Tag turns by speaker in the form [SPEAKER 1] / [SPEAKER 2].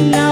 [SPEAKER 1] now.